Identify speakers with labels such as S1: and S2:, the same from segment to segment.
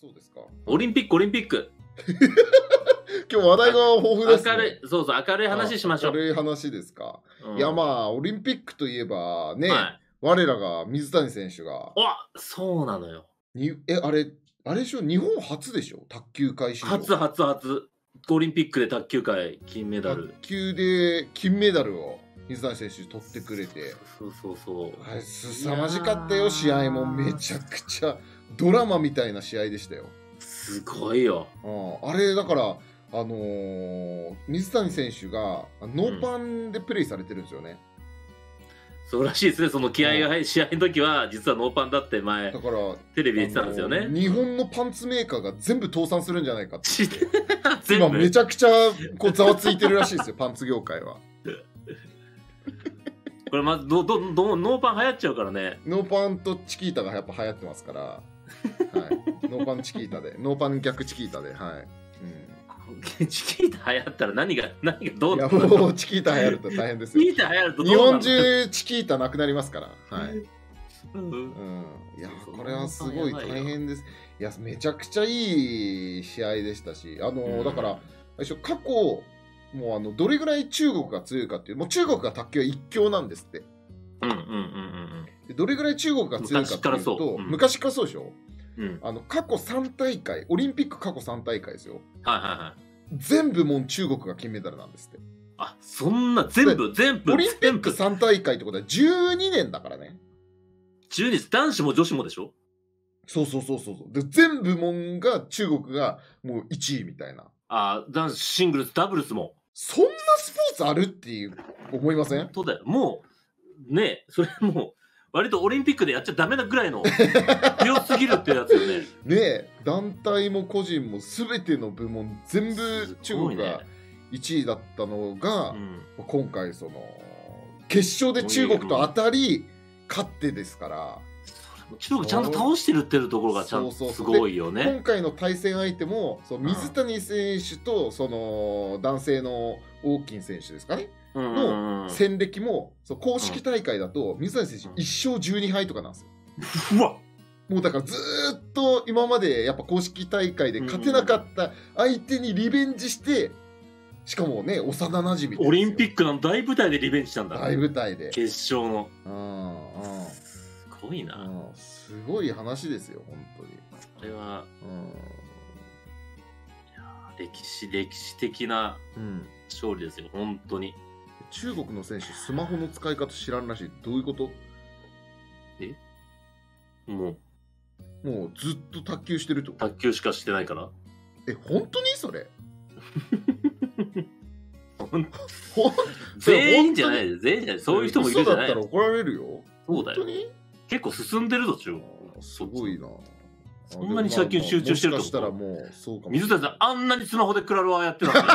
S1: そうですか。
S2: オリンピック、オリンピック。
S1: 今日話題が豊富です、ね。
S2: 明るい、そうそう、明るい話しましょう。
S1: 明るい話ですか。
S2: うん
S1: いやまあオリンピックといえばね、
S2: はい。
S1: 我らが水谷選手が
S2: わそうなのよ。
S1: にえあれあれでしょ？日本初でしょ？卓球界史上
S2: 初初初。オリンピックで卓球界金メダル
S1: 卓。球で金メダルを水谷選手取ってくれて
S2: そうそうそう。
S1: あれ凄まじかったよ試合もめちゃくちゃドラマみたいな試合でしたよ、
S2: すごいよ。
S1: うん、あれだからあのー水谷選手がノーパンでプレイされてるんですよね、
S2: そうらしいですね。その気合が入試合の時は実はノーパンだって前
S1: だから
S2: テレビで言ってたんですよ
S1: あ
S2: ね
S1: の。日本のパンツメーカーが全部倒産するんじゃないかって 今めちゃくちゃこうざわついてるらしいですよ パンツ業界は
S2: これまずどどどノーパン流行っちゃうからね。
S1: ノーパンとチキータがやっぱ流行ってますから、はい、ノーパンチキータで。ノーパン逆チキータで。はい、
S2: チキータ流行ったら何が何がど
S1: う、
S2: なる
S1: もうチキータ流行ると大変ですよ。
S2: チキータ流行るとどう
S1: 日本中チキータなくなりますから。はい、
S2: うん。
S1: うん、いやこれはすごい大変です。いやめちゃくちゃいい試合でしたし。あの、
S2: うん。
S1: だから最初過去もうあのどれぐらい中国が強いかっていうもう中国が卓球は一強なんですって。
S2: うんうんうん。
S1: でどれぐらい中国が強いかっていうと
S2: 昔からそう。うん。
S1: 昔からそうでしょ？
S2: うん。うん。
S1: あの過去3大会オリンピック過去3大会ですよ。
S2: はいはいはい。
S1: 全部もう中国が金メダルなんですって。
S2: あそんな全部全部
S1: オリンピック
S2: 全部
S1: 3大会ってことは12年だからね。
S2: 10日男子も女子もでしょ？
S1: そうそうそうそうで全部もんが中国がもう1位みたいな。
S2: あ男子シングルスダブルスも。
S1: そんなスポーツあるっていう思いません？
S2: 本当だよ。もうねえそれもう割とオリンピックでやっちゃダメなぐらいの 強すぎるってやつよね。
S1: ねえ団体も個人も全ての部門全部中国が1位だったのが、
S2: うん。
S1: 今回その決勝で中国と当たり勝ってですから。
S2: 中国ちゃんと倒してるってるところがちゃんと
S1: そうそう
S2: すごいよね。
S1: 今回の対戦相手もそう水谷選手とその男性のオーキン選手ですかね、
S2: うんうんうん
S1: 戦歴もそう公式大会だと水谷選手
S2: うん。
S1: 1勝12敗とかなんですよ。
S2: うわ。
S1: もうだからずーっと今までやっぱ公式大会で勝てなかった相手にリベンジしてしかもね幼なじみ
S2: オリンピ
S1: ッ
S2: ックの大舞台でリベンジしたんだ。
S1: 大舞台で。
S2: 決勝の。
S1: うんうん。
S2: すごいな。
S1: うんすごい話ですよ本当に。
S2: これは。
S1: うん。
S2: 歴史歴史的な
S1: うん。
S2: 勝利ですよ本当に
S1: 中国の選手スマホの使い方知らんらしい。どういうこと？
S2: もう。
S1: もうずっと卓球してるってこと。
S2: 卓球しかしてないから。
S1: え本当に？それ。
S2: ほん全員じゃない。です全員じゃない。そういう人もいるじゃない。
S1: 嘘だったら怒られるよ。
S2: そうだよ。
S1: 本当に？
S2: 結構進んでるぞ中国。
S1: すごいな。
S2: そんなに卓球集中してると
S1: もしかしたらもうそうかも
S2: 水谷さんあんなにスマホでクラロワやってたのに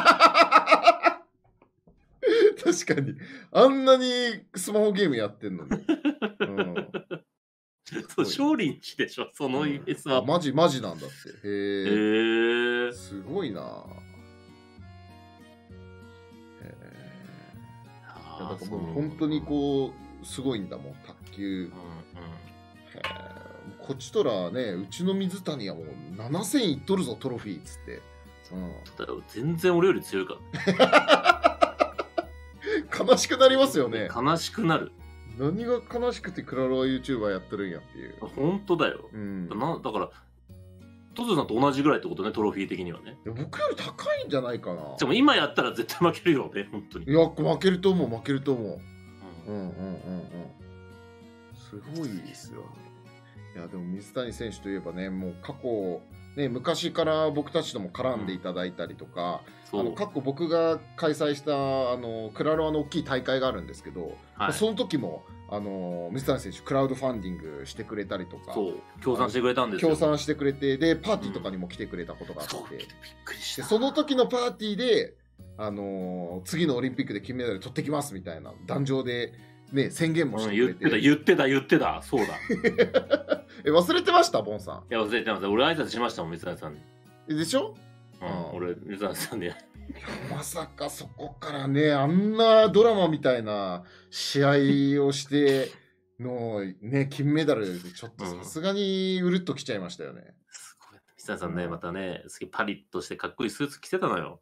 S1: 確かに。あんなにスマホゲームやってんのに、うん。
S2: そう勝利にでしょそのイエスは。
S1: あマジマジなんだって。へえ。すごいな。へえ。いやだからもう本当にこうすごいんだもん卓球。
S2: うんうん
S1: こっちとらねうちの水谷はもう7000いっとるぞトロフィーっつって、うん、
S2: だよ全然俺より強いから
S1: 悲しくなりますよね。
S2: 悲しくなる。
S1: 何が悲しくてクラロワ YouTuber やってるんやっていう、
S2: 本当だよ。
S1: うん、
S2: なだからトゾさんと同じぐらいってことねトロフィー的にはね。
S1: 僕より高いんじゃないかな。
S2: でも今やったら絶対負けるよね本当に。
S1: いや負けると思う負けると思う。
S2: うん。
S1: うんうんうんうん。すごいですよいやでも水谷選手といえばねもう過去ね昔から僕たちとも絡んでいただいたりとか、あの
S2: そう
S1: 過去僕が開催したあのクラロワの大きい大会があるんですけど、
S2: はい。
S1: その時もあの水谷選手クラウドファンディングしてくれたりとか
S2: そう。協賛してくれたんですよ。
S1: 協賛してくれてでパーティーとかにも来てくれたことがあって、
S2: そう。びっくりした。
S1: でその時のパーティーで、あのー次のオリンピックで金メダル取ってきますみたいな壇上で、ね、宣言もし
S2: うん
S1: てくれて、
S2: 言ってた。言ってた。言ってた。そうだ。い
S1: え忘れてました？ボンさ
S2: や忘れてます。俺挨拶しましたもん水谷さんに、
S1: でしょ？
S2: うん
S1: うん
S2: 俺水谷さんに
S1: まさかそこからねあんなドラマみたいな試合をして の、ね、金メダルでちょっとさすがにうるっときちゃいましたよね。
S2: すごい水谷さんね、またね、すげえパリッとしてかっこいいスーツ着てたのよ。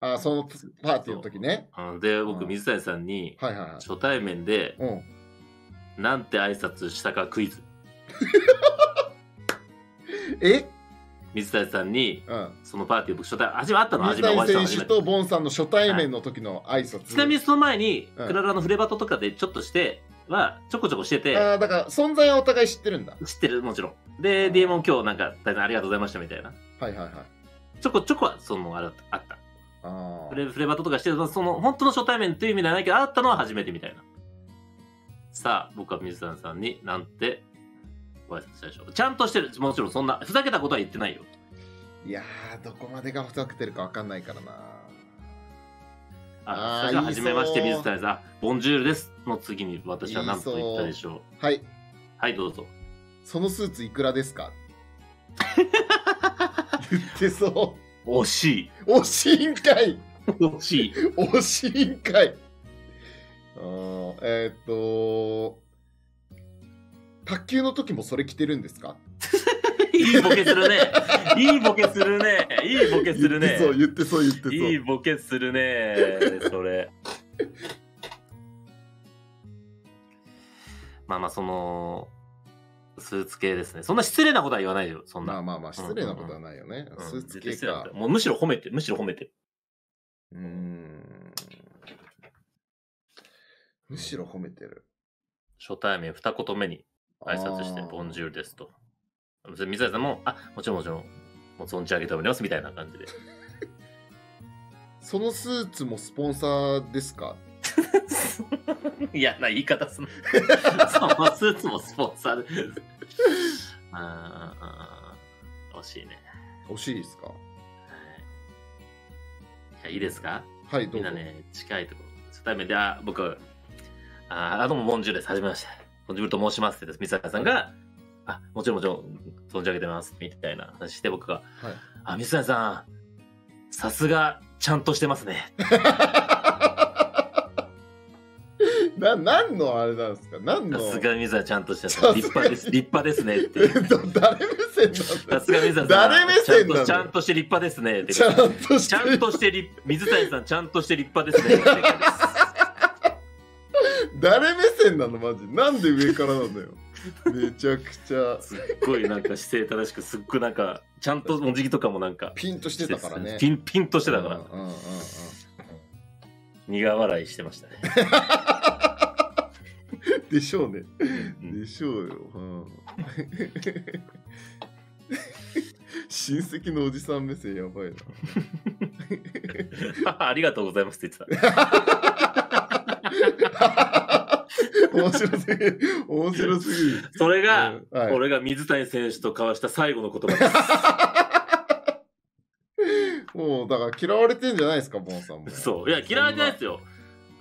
S1: あーそのパーティーの時ね。
S2: うんで、僕、
S1: うん
S2: 水谷さんに。初対面で、
S1: うん。
S2: なんて挨拶したかクイズ。
S1: え？
S2: 水谷さんに、
S1: うん。
S2: そのパーティー僕初対初め会ったの？初
S1: 水
S2: めお会いしたの
S1: 谷選手。とボンさんの初対面の時の挨拶。
S2: ちなみにその前に、
S1: うん
S2: クララのフレバトとかでちょっとしては、ちょこちょこしてて、
S1: ああ、だから存在はお互い知ってるんだ。
S2: 知ってる、もちろん。で、DM も今日なんか、大変ありがとうございましたみたいな。
S1: はいはいはい。
S2: ちょこちょこは、その、あれあった。
S1: あ
S2: フレフレバトとかしてるその、本当の初対面という意味ではないけど、会ったのは初めてみたいな。さあ、僕は水谷さんになんてご挨拶したでしょう。ちゃんとしてる。もちろんそんな、ふざけたことは言ってないよ。
S1: あ。いやー、どこまでがふざけてるかわかんないからな。
S2: あ、
S1: あ
S2: は初めまして、水谷さん。あボンジュールです。の次に私は何と言ったでしょう。
S1: はい。
S2: はい、どうぞ。
S1: そのスーツいくらですか？言ってそ
S2: 惜し
S1: う。惜しいんかい
S2: い。惜しい。
S1: 惜しいんかいえーっと、卓球の時もそれ着てるんですか？
S2: いいボケするね。いいボケするね。いいボケするね。
S1: そう、言ってそう、言ってそう。
S2: いいボケするね。それ。まあまあ、その、スーツ系ですね。そんな失礼なことは言わないよ。そんな。
S1: まあまあまあ、失礼なことはないよね。
S2: うん
S1: スーツ系
S2: 絶対失礼なこ
S1: か
S2: と。もうむしろ褒めて、むしろ褒めて。
S1: うーん。むしろ褒めてる。
S2: 初対面二言目に挨拶してボンジュールですと。水谷さんも、あ、もちろんもちろん、もう存じ上げておりますみたいな感じで。
S1: そのスーツもスポンサーですか？
S2: 嫌な言い方すんな。そのスーツもスポンサーです。あーあー、惜しいね。
S1: 惜しいですか？
S2: はいいやいいですか？
S1: はい、どうん
S2: なね、近いところ。初対面で、あ、僕、あ、あどうも、モンジュールです。はじめまして。モンジと申しますって言って、水谷さんが、あ、もちろんもちろん、存じ上げてます。みたいな話して、僕が、
S1: はい。
S2: あ、水谷さん、さすが、ちゃんとしてますね。
S1: な、何のあれなんですか？何の？
S2: さすが水谷ちゃんとしてます。立派です。立派ですねって
S1: 誰目線
S2: さ
S1: だ？
S2: すが水谷さん。
S1: 誰目線
S2: ちゃんとちゃんとして立派ですねって。
S1: ちゃんとして
S2: ちゃんとして立水谷さん、ちゃんとして立派ですねって。
S1: 誰目線なのマジ？なんで上からなんだよ。めちゃくちゃ。
S2: すっごいなんか姿勢正しく、すっごいなんか、ちゃんとお辞儀とかもなんか、
S1: ピンとしてたからね。
S2: ピン、ピンとしてたから、
S1: うんうんうんうん
S2: 苦笑いしてましたね。
S1: でしょうね。
S2: うん
S1: でしょうよ、うん。親戚のおじさん目線やばい
S2: ありがとうございますって言って
S1: な面白すぎる面白すぎる
S2: た。それが、
S1: うんはい
S2: 俺が水谷選手と交わした最後の言葉です。
S1: もうだから嫌われてんじゃないですかボンさんも
S2: そう。いや、嫌われてないですよ。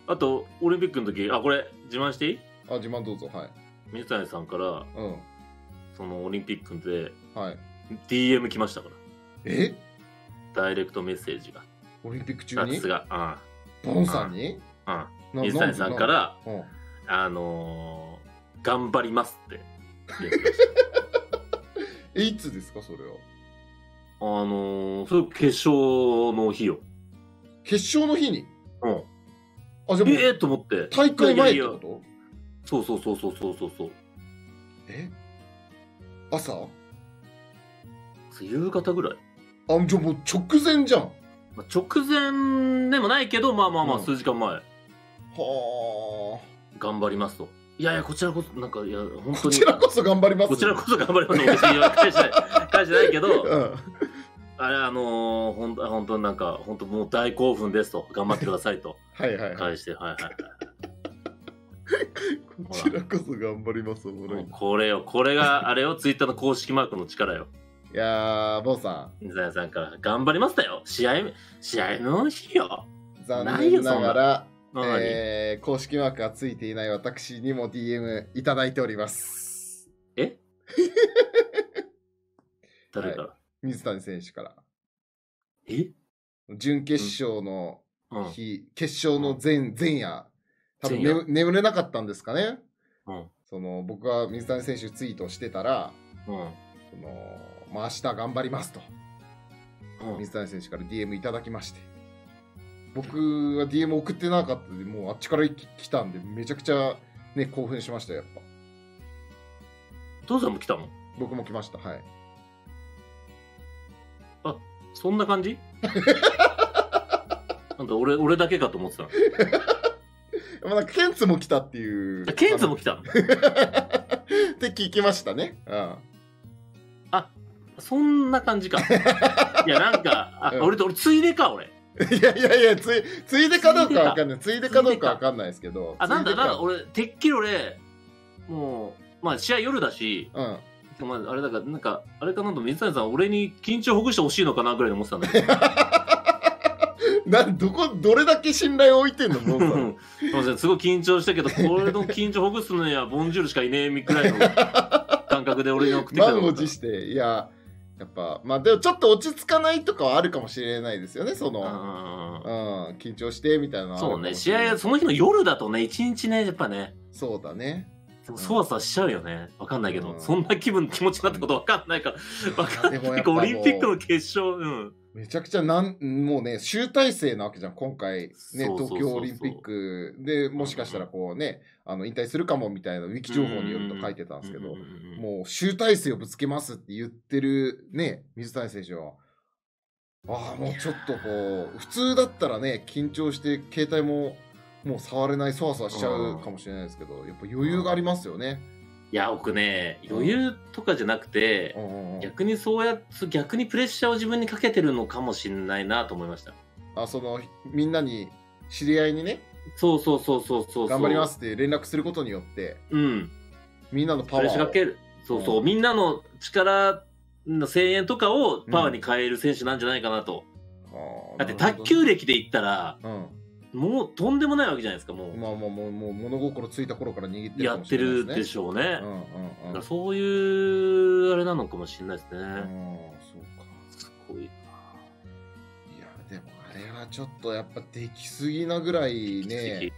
S2: あと、オリンピックの時、あ、これ、自慢していい？
S1: あ自慢どうぞはい
S2: 水谷さんから、
S1: うん
S2: そのオリンピックで
S1: はい
S2: DM 来ましたから。
S1: え？
S2: ダイレクトメッセージが。
S1: オリンピック中
S2: さ
S1: に
S2: すが。あ
S1: ボンさんに？
S2: あ、うん。
S1: な
S2: 水谷さんから、
S1: なんで
S2: あのー、頑張りますって
S1: え いつですかそれは？
S2: た。あのー、それ決勝の日よ。
S1: 決勝の日に？
S2: うん。
S1: あじゃ
S2: ええー、と思って。
S1: 大会前ってこと？
S2: そうそうそうそうそうそうそう。
S1: え？朝？
S2: 夕方ぐらい。
S1: あじゃあもう直前じゃんは
S2: まあ、直前でもないけど、まあまあまあ、
S1: うん
S2: 数時間前、
S1: あ
S2: 頑張りますと。いやいや、こちらこそ、なんか、いや、本当
S1: こ
S2: に。
S1: ちらこそ頑張ります
S2: こちらこそ頑張ります。別に返してない。返してないけど、
S1: うん
S2: あれ、あのー、ほん本当になんか、本当もう大興奮ですと。頑張ってくださいと。
S1: はいはいはい
S2: 返して、はいはいはい。
S1: こちらこそ頑張ります
S2: これよ、これが、あれよ、ツイッターの公式マークの力よ。
S1: いやーボンさ
S2: 水谷さんから、頑張りましたよ。試合、試合の日よ。
S1: ん残念ながら
S2: 何
S1: えー公式マークがついていない私にも DM いただいております。
S2: え？誰から、
S1: 水谷選手から。
S2: え？
S1: 準決勝の
S2: うん。
S1: 日、決勝の前前夜。多分
S2: 前夜。
S1: 眠眠れなかったんですかね。
S2: うん。
S1: その僕が水谷選手ツイートしてたら
S2: うん。
S1: そのまあ、明日頑張りますと。
S2: うん。
S1: 水谷選手から DM いただきまして僕は DM 送ってなかったんでもうあっちから来来たんでめちゃくちゃね興奮しましたよやっぱ。
S2: 父さんも来たの？
S1: 僕も来ましたはい。
S2: そんな感じ？なんだ俺俺だけかと思ってた。の
S1: まあケンツも来たっていう。
S2: あケンツも来たの？
S1: って聞きましたね。うん。
S2: そんな感じか。いやなんかあ、
S1: うん。
S2: 俺と俺ついでか俺
S1: いやいやいやついついでかどうかわかんない。ついでかどうかわかんないですけど。
S2: あなんだ
S1: ついでか。
S2: な俺てっきり俺もうまあ試合夜だし
S1: うん。
S2: まあ、あれだから、なんか、あれかなと、水谷さん、俺に緊張ほぐしてほしいのかなぐらいに思ってたんだけど。
S1: なんどこどれだけ信頼を置いてんの
S2: すごい緊張したけど、これの緊張ほぐすのには、ボンジュールしかいねえみくらいの感覚で俺に送ってきた
S1: 満
S2: の
S1: を持していややっぱまあでもちょっと落ち着かないとかはあるかもしれないですよねその、
S2: うん
S1: うん、緊張してみたいな
S2: そうね、試合、その日の夜だとね、一日ね、やっぱね、
S1: そうだね
S2: そわそわしちゃうよね。わかんないけど、
S1: うん
S2: そんな気分、気持ちになったことわかんないから、わかんない。オリンピックの決勝、うん。
S1: めちゃくちゃなんもうね集大成なわけじゃん今回。ね東京オリンピック。でもしかしたらこうねあの引退するかもみたいなウィキ情報によると書いてたんですけどもう集大成をぶつけますって言ってるね水谷選手は。ああもうちょっとこう普通だったらね緊張して携帯ももう触れないそわそわしちゃうかもしれないですけどやっぱ余裕がありますよね。
S2: いや、僕ね、余裕とかじゃなくて、
S1: うんうんうん。
S2: 逆にそうやって逆にプレッシャーを自分にかけてるのかもしれないなと思いました。
S1: あそのみんなに知り合いにね
S2: そうそうそうそうそうそう。
S1: 頑張りますって連絡することによって
S2: うん。
S1: みんなのパワ
S2: ーかける。そうそう、
S1: うん。
S2: みんなの力の声援とかをパワーに変える選手なんじゃないかなと、
S1: あー
S2: だって卓球歴で言ったら
S1: うん
S2: もうとんでもないわけじゃないですかもう、
S1: まあまあもうもう物心ついた頃から握ってる
S2: やっ
S1: かもしてれない
S2: る
S1: ですね。
S2: でしょうね、
S1: うんうん
S2: だ
S1: うん
S2: そういうあれなのかもしれないですね、
S1: うんそうか。
S2: すごい。ない
S1: やでもあれはちょっとやっぱできすぎなぐらいね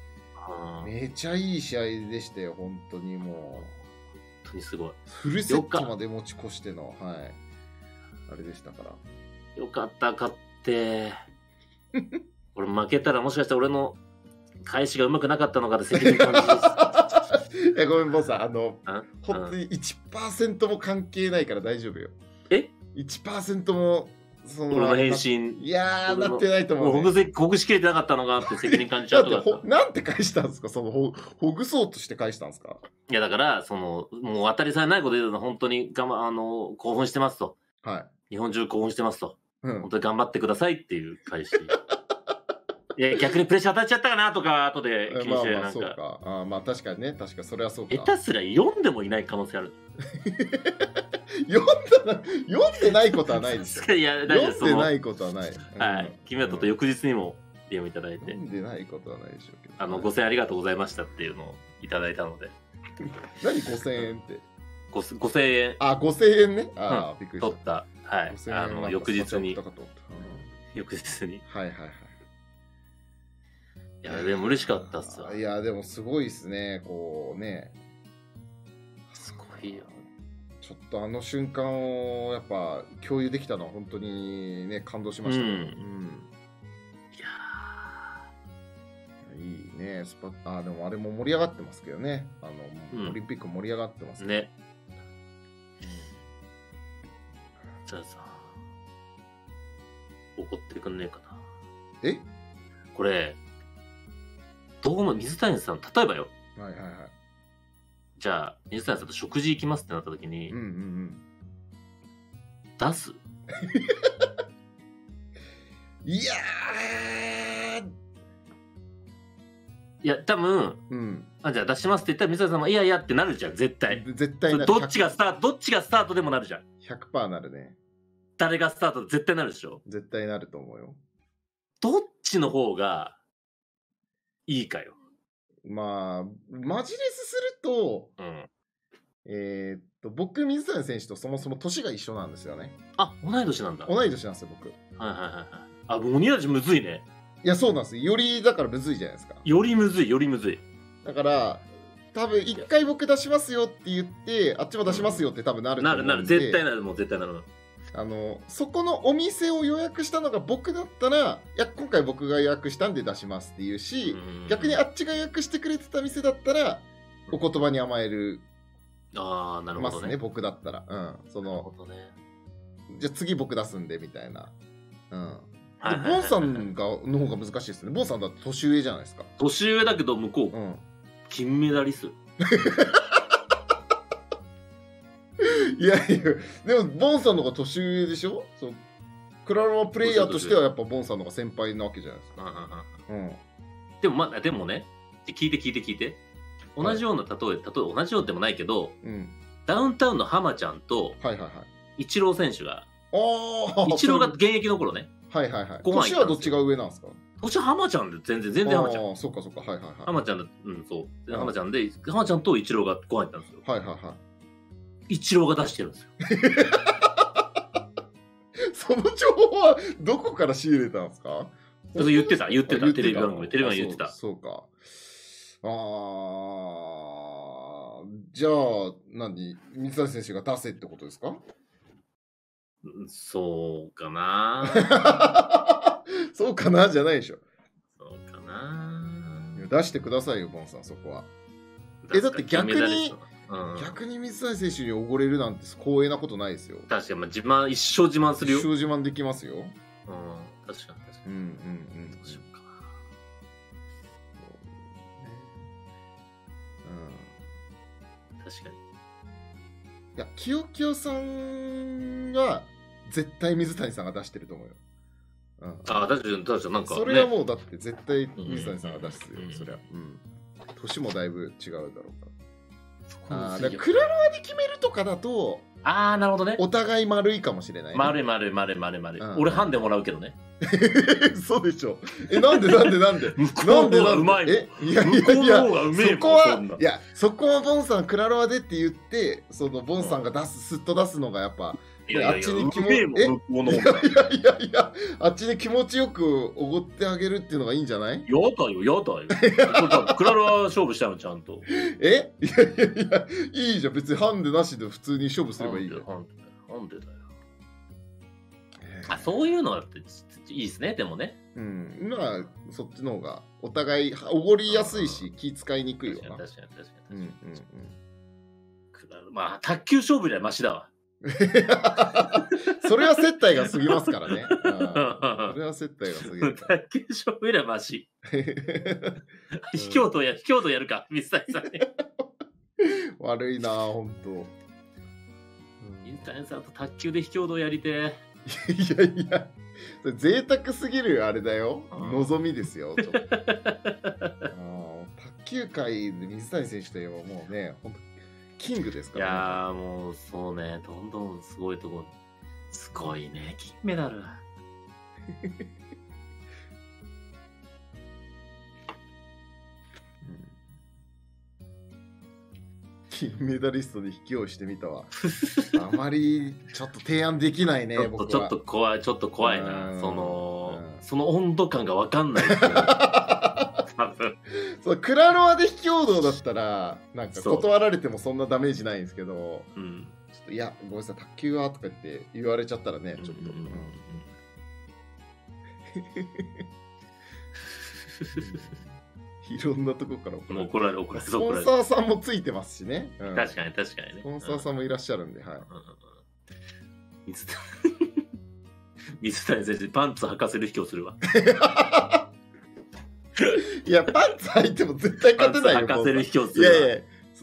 S2: うん。
S1: めちゃいい試合でしたよ本当にも
S2: 本当にすごい。う
S1: フルセットまで持ち越してのはい。あれでしたから。
S2: よかった勝って 俺負けたらもしかしたら俺の返しがうまくなかったのかで責任感じです。
S1: いやごめんボんあの
S2: あ？
S1: 本当に1%も関係ないから大丈夫よ。
S2: え
S1: ？1%もその
S2: 俺の返信。
S1: いやーなってないと思う、ね、
S2: ほぐせほぐしきれてなかったのかって責任感じちゃ
S1: だって
S2: うとか
S1: ほなんて返したんですか？そのほほぐそうとして返したんですか？
S2: いやだからそのもう当たりさえないこと言うの本当に我慢あの興奮してますと。
S1: はい。
S2: 日本中興奮してますと。
S1: うん。
S2: 本当に頑張ってくださいっていう返しいや逆にプレッシャー与えちゃったかなとか後で気に
S1: まあ
S2: して
S1: まあそうか。
S2: なんか
S1: あーまあ確かにね。確かそれはそうか。
S2: 下手すら読んでもいない可能性ある。
S1: 読んだら読んでないことはないですよ。
S2: いや
S1: 読んでないことはない、
S2: はい。君だと翌日にも DM いただいて。
S1: 読んでないことはないでしょうけど。
S2: あの、5000円ありがとうございましたっていうのをいただいたので、
S1: 何5000円って？
S2: ご5000円。
S1: あ5000円ね。ああ、びっくりし
S2: 取った、はい、
S1: 5000円
S2: あの、翌日に。翌日に。
S1: はいはいはい
S2: や、でも嬉しかったっすわ。
S1: い。やでもすごいですね。こうね。
S2: すごいよ。
S1: ちょっとあの瞬間をやっぱ共有できたのは本当にね感動しましたね、
S2: うん。
S1: うん。
S2: いや
S1: いいね。スパあでもあれも盛り上がってますけどね。あの、
S2: うん。
S1: オリンピック盛り上がってます
S2: ーね。じゃあさ、怒ってくんねえかな。
S1: え？
S2: これ、どうも水谷さん、例えばよ、
S1: はいはいはい。
S2: じゃあ、水谷さんと食事行きますってなった時に、
S1: うんうんうん。
S2: 出す？
S1: いやー。
S2: いや、多分、
S1: うん。
S2: あじゃあ出しますって言ったら水谷さんも、いやいやってなるじゃん、絶対。
S1: 絶対
S2: どっちがスタート、どっちがスタートでもなるじゃん。
S1: 100%なるね。
S2: 誰がスタートで絶対なるでしょ。
S1: 絶対なると思うよ。
S2: どっちの方がいいかよ。
S1: まあマジレスすると
S2: うん。
S1: えーっと僕水谷選手とそもそも年が一緒なんですよね
S2: あ、同い年なんだ。はい
S1: 同い年なんですよ僕い
S2: はいはいはい。あ、もう鬼味むずいね。
S1: やそうなんですよよりだからむずいじゃないですか
S2: よりむずい、よりむずい。
S1: だから多分一回僕出しますよって言ってあっちも出しますよって多分なると
S2: な
S1: 思うんで
S2: るなる絶対なるもう絶対なる
S1: あのそこのお店を予約したのが僕だったらいや今回僕が予約したんで出しますっていうし、
S2: うん。
S1: 逆にあっちが予約してくれてた店だったらお言葉に甘える
S2: ああなるほ
S1: ますね
S2: どね
S1: 僕だったら、うん、その
S2: ね。
S1: じゃあ次僕出すんでみたいな、うん、でボンさんがの方が難しいですね。ボンさんだって年上じゃないですか、
S2: 年上だけど向こう
S1: うん、
S2: 金メダリスト
S1: いやいやでもボンさんの方が年上でしょ？そうクラロワプレイヤーとしてはやっぱボンさんの方が先輩なわけじゃないですか、うん、
S2: でもまあでもね聞いて聞いて聞いて。同じような例え、例え同じようでもないけど
S1: うん、
S2: ダウンタウンの浜ちゃんと
S1: はいはいはい。
S2: イチロー選手が
S1: ああ
S2: イチローが現役の頃ね。
S1: はいはいはい。
S2: ご飯行ったんですよ。
S1: 年はどっちが上なんですか？
S2: 年浜ちゃんで全然全然浜ちゃん。
S1: ああそっかそっか。はいはいはい。
S2: 浜ちゃんだうんそう。浜ちゃんで浜ちゃんとイチローがご飯行ったんですよ。
S1: はいはいはい
S2: イチローが出してるんですよ。
S1: その情報はどこから仕入れたんですか？
S2: 言ってた言ってた
S1: あ
S2: テレビ番組テレビ番組言ってた。
S1: あそうか。あーじゃあ何？水谷選手が出せってことですか？
S2: うんそうかな。
S1: そうかなじゃないでしょ。
S2: そうかな。
S1: 出してくださいよボンさんそこは。えだって逆に
S2: うん、
S1: 逆に水谷選手におごれるなんて光栄なことないですよ。
S2: 確かに、まあ、自慢一生自慢するよ、
S1: 一生自慢できますよ。
S2: うん、確かに。確かに
S1: うんうんうん。
S2: どうしようか。な
S1: うん。
S2: 確かに。
S1: いや、きよきよさんは絶対水谷さんが出してると思うよ。うん、
S2: ああ確かに確かになんか、ね、
S1: それはもうだって絶対水谷さんが出すよ、
S2: うん。
S1: そりゃ。うん。年もだいぶ違うだろうから。ああ、だからクラロワで決めるとかだと、
S2: あーなるほどね。
S1: お互い丸いかもしれない、ね。
S2: 丸い丸い丸い丸い丸い、
S1: うん。
S2: 俺ハンでもらうけどね。
S1: そうでしょ。え、なんでなんでなんで？
S2: 向こ
S1: な
S2: うんの方がうまいもん。
S1: でえいやい
S2: 向こうの
S1: やいや
S2: 方がうめえもん
S1: そこは
S2: そんない
S1: やそこはボンさんクラロワでって言ってそのボンさんが出すすっと出すのがやっぱ
S2: いやいやいや
S1: あっちに気も
S2: うめえもん
S1: え？
S2: 向こうの
S1: いやいやいやあっちで気持ちよくおごってあげるっていうのがいいんじゃない？
S2: やだよやだよ。クラロワ勝負したのちゃんと。
S1: え？いやいやいやいいじゃん。別にハンデなしで普通に勝負すればいいじゃん
S2: ハンデハンデだよ。あそういうのだっていいですねでもね
S1: うんまあそっちの方がお互いおごりやすいし気使いにくいよな
S2: 確かに確かに確かに
S1: うんうん
S2: クラロまあ卓球勝負よりはマシだわ
S1: うん それは接待が過ぎますからね、うん。それは接待が過ぎる
S2: 卓球勝負よりはマシ卑怯とや卑怯とやるか水谷さんに。
S1: 悪いなほん。と
S2: 水谷さんと卓球で卑怯道やりてえ。
S1: いやいや贅沢すぎるあれだよ。
S2: うん。
S1: 望みですよちょっと 卓球界で水谷選手といえばもうねほんとキングです
S2: い
S1: から、
S2: やーもうそうね。どんどんすごいとこ。すごいね金メダル。
S1: 金メダリストで引きをしてみたわ。あまりちょっと提案できないね
S2: ちょっと
S1: 僕は。
S2: ちょっと怖いちょっと怖いな。
S1: うん。
S2: その
S1: うん。
S2: その温度感が分かんない 多分。
S1: そうクラロワで卑怯道だったらなんか断られてもそんなダメージないんですけど
S2: うん。
S1: ちょっといやごめんなさい卓球はとか言って言われちゃったらねちょっと、いろんなとこから怒られる
S2: 怒られ。
S1: スポンサーさんもついてますしね、うん。
S2: 確かに確かにね。
S1: スポンサーさんもいらっしゃるんで、はい。
S2: 水谷水谷選手パンツ履かせる卑怯するわ
S1: いやパンツ履いても絶対
S2: パンツ
S1: 勝てないよ
S2: 履かせる卑怯す
S1: いやいや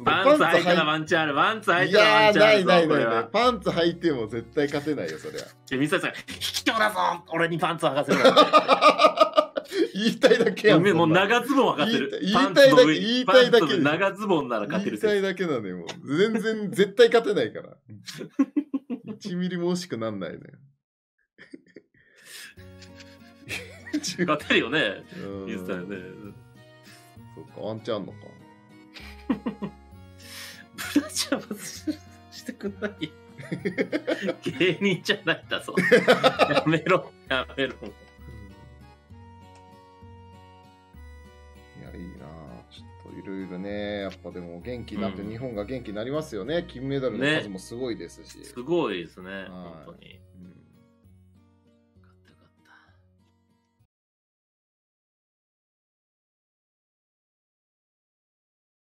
S2: パンツ履いたら
S1: 履
S2: ワンチャンある。ワンツ履い
S1: い
S2: たらワンチャンあるぞ。
S1: ないないないパンツ履いても絶対勝てないよそりゃ
S2: で水谷さん卑怯だぞ俺にパンツ履かせる
S1: 言いたいだけやん
S2: もう長ズボン履かせる。
S1: 言い
S2: パン
S1: たいだけ言いたいだけ。
S2: 長ズボンなら勝てる。
S1: 言いたいだけなのよもう。全然絶対勝てないから。1ミリも惜しくなんないのよ。
S2: 勝てるよね
S1: うん。
S2: 水谷ね
S1: かワンチャンあんのか。
S2: ブラジャーはしてくんないよ。芸人じゃないんだぞ。やめろやめろ。
S1: いやいいな。ぁちょっといろいろね、やっぱでも元気になって
S2: うん。
S1: 日本が元気になりますよね。金メダルの数もすごいですし。
S2: すごいですね、
S1: はい。
S2: 本当に。
S1: うん